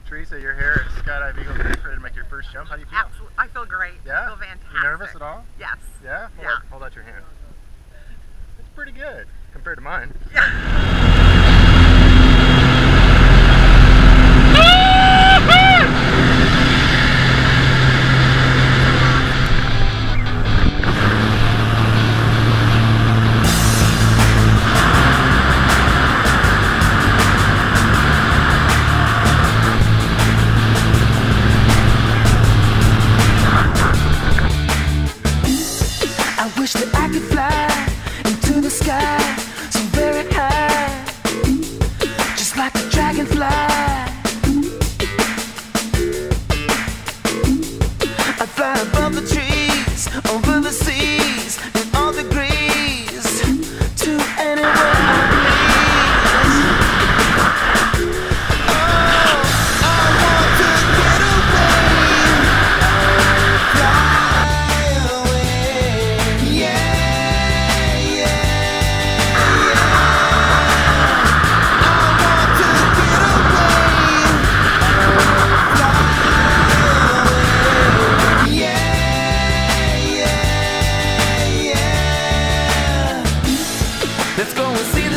So, Teresa, you're here at Skydive Eagle ready to make your first jump. How do you feel? Absolutely. I feel great. Yeah? I feel fantastic. You nervous at all? Yes. Yeah? Hold, Yeah. Out, hold out your hand. It's pretty good compared to mine. Yeah. Wish that I could fly into the sky so very high, just like a dragonfly. I'd fly above the trees, over the seas, Let's go and see.